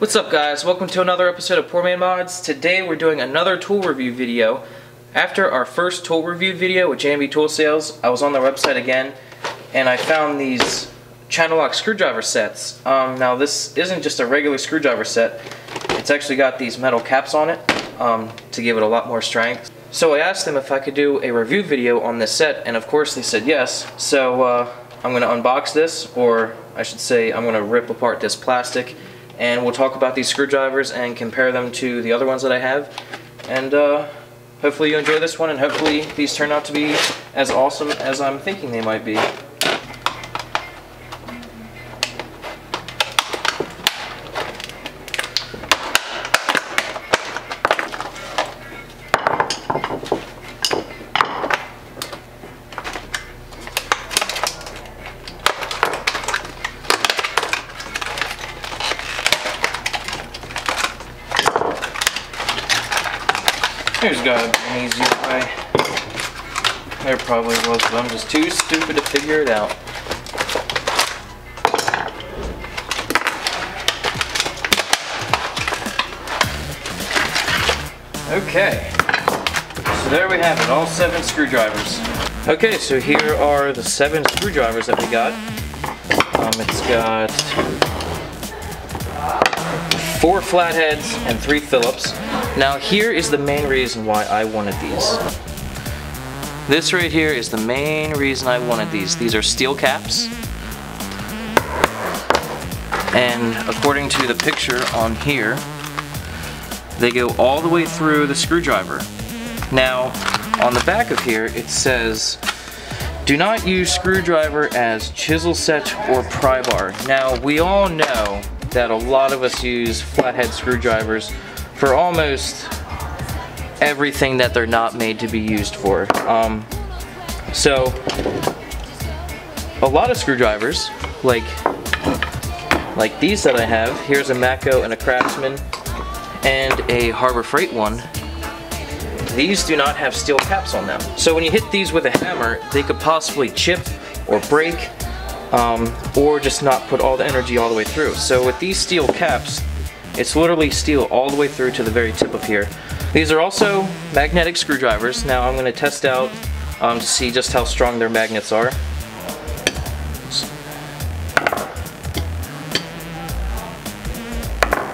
What's up guys, welcome to another episode of Poor Man Mods. Today we're doing another tool review video. After our first tool review video with J&B Tool Sales, I was on their website again and I found these Channellock screwdriver sets. Um, now this isn't just a regular screwdriver set, it's actually got these metal caps on it um, to give it a lot more strength. So I asked them if I could do a review video on this set and of course they said yes. So uh, I'm going to unbox this or I should say I'm going to rip apart this plastic and we'll talk about these screwdrivers and compare them to the other ones that I have. And uh, hopefully you enjoy this one and hopefully these turn out to be as awesome as I'm thinking they might be. There's got an easier way. There probably was, but I'm just too stupid to figure it out. Okay. So there we have it, all seven screwdrivers. Okay, so here are the seven screwdrivers that we got. Um, it's got four flatheads and three Phillips. Now here is the main reason why I wanted these. This right here is the main reason I wanted these. These are steel caps. And according to the picture on here, they go all the way through the screwdriver. Now, on the back of here, it says, do not use screwdriver as chisel set or pry bar. Now, we all know that a lot of us use flathead screwdrivers for almost everything that they're not made to be used for. Um, so, a lot of screwdrivers, like like these that I have, here's a Matco and a Craftsman, and a Harbor Freight one, these do not have steel caps on them. So when you hit these with a hammer, they could possibly chip or break, um, or just not put all the energy all the way through. So with these steel caps, it's literally steel all the way through to the very tip of here. These are also magnetic screwdrivers. Now I'm going to test out um, to see just how strong their magnets are.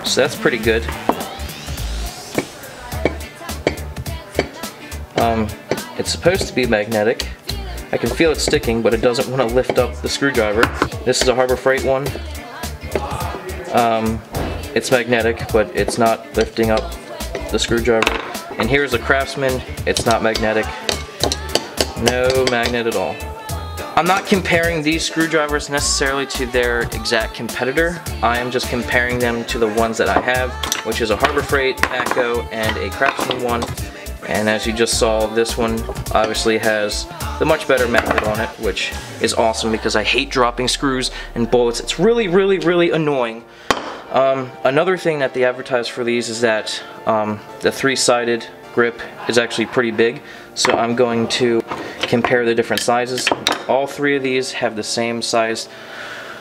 So that's pretty good. Um, it's supposed to be magnetic. I can feel it sticking, but it doesn't want to lift up the screwdriver. This is a Harbor Freight one. Um, it's magnetic, but it's not lifting up the screwdriver. And here's a Craftsman, it's not magnetic. No magnet at all. I'm not comparing these screwdrivers necessarily to their exact competitor. I am just comparing them to the ones that I have, which is a Harbor Freight, Matco, and a Craftsman one. And as you just saw, this one obviously has the much better magnet on it, which is awesome because I hate dropping screws and bolts. It's really, really, really annoying. Um, another thing that they advertise for these is that um, the three-sided grip is actually pretty big. So I'm going to compare the different sizes. All three of these have the same size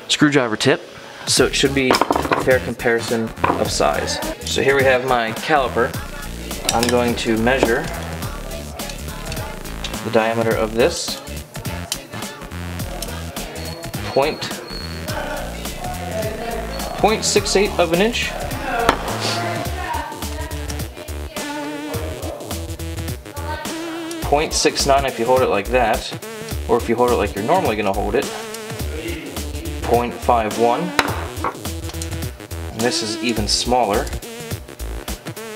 screwdriver tip. So it should be a fair comparison of size. So here we have my caliper. I'm going to measure the diameter of this. Point 0.68 of an inch. Point six nine if you hold it like that, or if you hold it like you're normally gonna hold it. 0.51. And this is even smaller.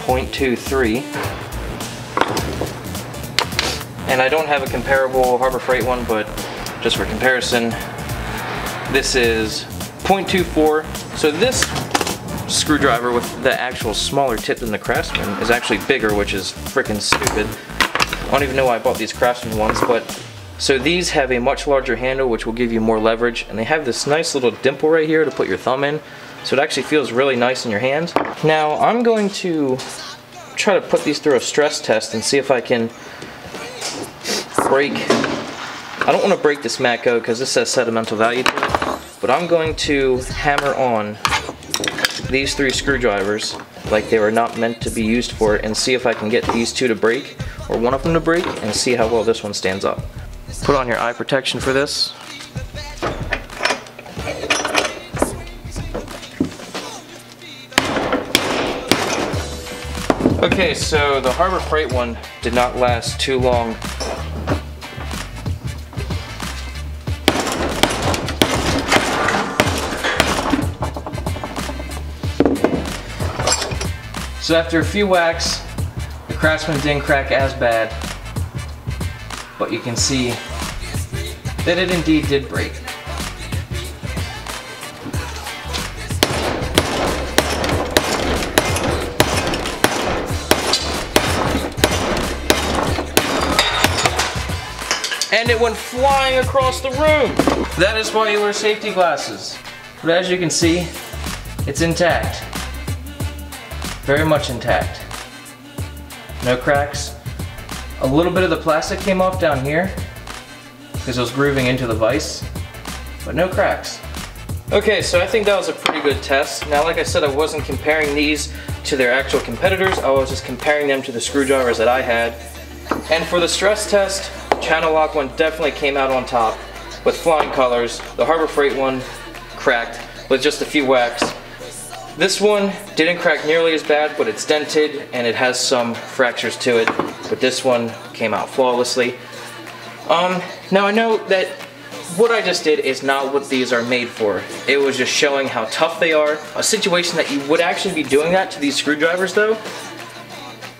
0.23. And I don't have a comparable Harbor Freight one, but just for comparison, this is 0.24 so this screwdriver with the actual smaller tip than the Craftsman is actually bigger, which is freaking stupid. I don't even know why I bought these Craftsman ones, but so these have a much larger handle, which will give you more leverage, and they have this nice little dimple right here to put your thumb in, so it actually feels really nice in your hand. Now, I'm going to try to put these through a stress test and see if I can break, I don't want to break this Matco because this has sentimental value to it, but I'm going to hammer on these three screwdrivers like they were not meant to be used for and see if I can get these two to break or one of them to break and see how well this one stands up. Put on your eye protection for this. Okay, so the Harbor Freight one did not last too long. So after a few whacks, the Craftsman didn't crack as bad, but you can see that it indeed did break. and it went flying across the room. That is why you wear safety glasses. But as you can see, it's intact. Very much intact. No cracks. A little bit of the plastic came off down here because it was grooving into the vise, but no cracks. Okay, so I think that was a pretty good test. Now, like I said, I wasn't comparing these to their actual competitors. I was just comparing them to the screwdrivers that I had. And for the stress test, Channellock one definitely came out on top with flying colors. The Harbor Freight one cracked with just a few whacks. This one didn't crack nearly as bad, but it's dented and it has some fractures to it. But this one came out flawlessly. Um, now I know that what I just did is not what these are made for. It was just showing how tough they are. A situation that you would actually be doing that to these screwdrivers though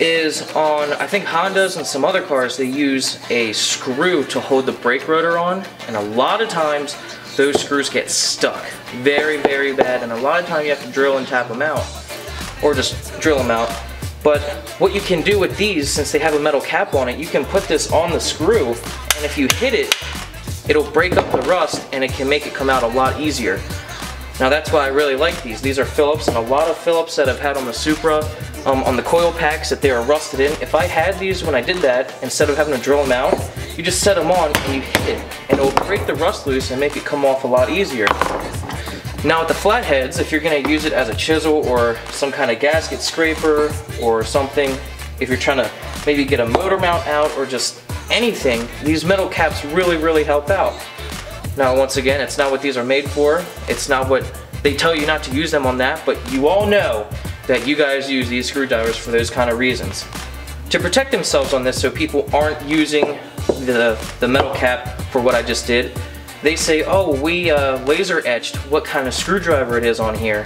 is on, I think Hondas and some other cars, they use a screw to hold the brake rotor on, and a lot of times those screws get stuck very, very bad, and a lot of time you have to drill and tap them out, or just drill them out. But what you can do with these, since they have a metal cap on it, you can put this on the screw, and if you hit it, it'll break up the rust, and it can make it come out a lot easier. Now that's why I really like these. These are Phillips, and a lot of Phillips that I've had on the Supra, um, on the coil packs that they are rusted in. If I had these when I did that, instead of having to drill them out, you just set them on and you hit it, and it will break the rust loose and make it come off a lot easier. Now with the flatheads, if you're going to use it as a chisel or some kind of gasket scraper or something, if you're trying to maybe get a motor mount out or just anything, these metal caps really, really help out. Now, once again, it's not what these are made for. It's not what they tell you not to use them on that, but you all know that you guys use these screwdrivers for those kind of reasons. To protect themselves on this so people aren't using the, the metal cap for what I just did, they say, oh, we uh, laser etched what kind of screwdriver it is on here.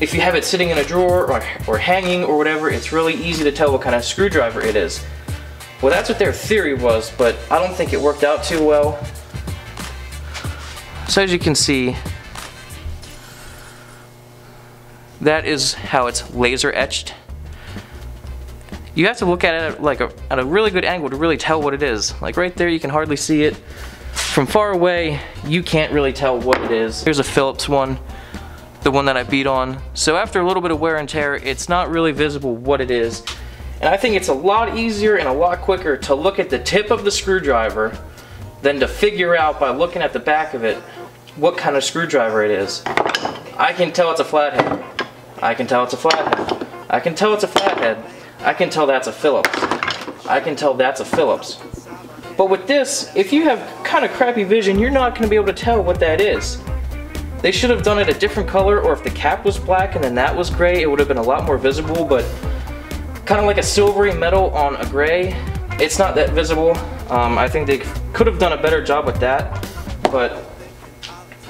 If you have it sitting in a drawer or, or hanging or whatever, it's really easy to tell what kind of screwdriver it is. Well, that's what their theory was, but I don't think it worked out too well. So as you can see, that is how it's laser etched. You have to look at it like a, at a really good angle to really tell what it is. Like right there, you can hardly see it. From far away, you can't really tell what it is. Here's a Phillips one, the one that I beat on. So after a little bit of wear and tear, it's not really visible what it is. And I think it's a lot easier and a lot quicker to look at the tip of the screwdriver than to figure out by looking at the back of it what kind of screwdriver it is. I can tell it's a flathead. I can tell it's a flathead. I can tell it's a flathead. I can tell that's a Phillips. I can tell that's a Phillips. But with this, if you have kind of crappy vision, you're not going to be able to tell what that is. They should have done it a different color, or if the cap was black and then that was gray, it would have been a lot more visible, but kind of like a silvery metal on a gray, it's not that visible. Um, I think they could have done a better job with that, but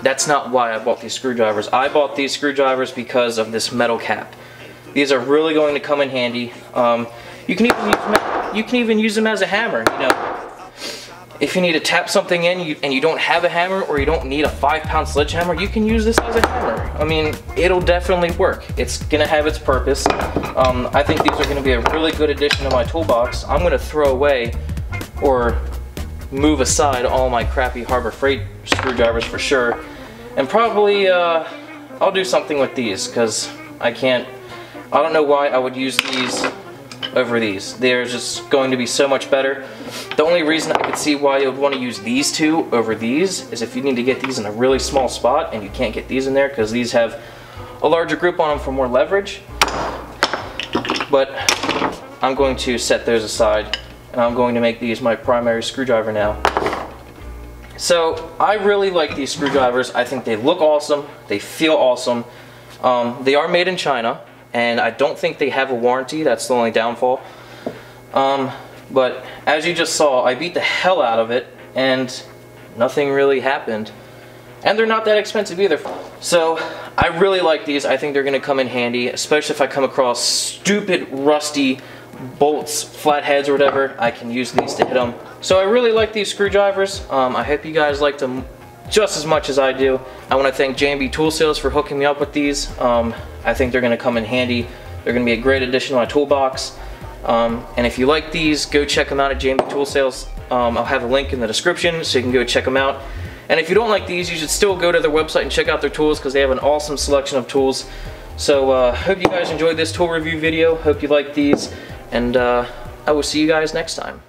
that's not why I bought these screwdrivers. I bought these screwdrivers because of this metal cap. These are really going to come in handy. Um, you can even use them, you can even use them as a hammer. You know, if you need to tap something in you, and you don't have a hammer or you don't need a five pound sledgehammer, you can use this as a hammer. I mean, it'll definitely work. It's gonna have its purpose. Um, I think these are gonna be a really good addition to my toolbox. I'm gonna throw away or move aside all my crappy Harbor Freight screwdrivers for sure. And probably uh, I'll do something with these because I can't, I don't know why I would use these over these. They're just going to be so much better. The only reason I could see why you would want to use these two over these is if you need to get these in a really small spot and you can't get these in there because these have a larger grip on them for more leverage. But I'm going to set those aside and I'm going to make these my primary screwdriver now. So I really like these screwdrivers. I think they look awesome. They feel awesome. Um, they are made in China and I don't think they have a warranty. That's the only downfall. Um, but as you just saw, I beat the hell out of it and nothing really happened. And they're not that expensive either. So I really like these. I think they're going to come in handy, especially if I come across stupid, rusty bolts, flatheads, or whatever. I can use these to hit them. So I really like these screwdrivers. Um, I hope you guys like them just as much as I do. I want to thank J&B Tool Sales for hooking me up with these. Um, I think they're going to come in handy. They're going to be a great addition to my toolbox. Um, and if you like these, go check them out at J&B Tool Sales. Um, I'll have a link in the description so you can go check them out. And if you don't like these, you should still go to their website and check out their tools because they have an awesome selection of tools. So uh, hope you guys enjoyed this tool review video. Hope you like these. And uh, I will see you guys next time.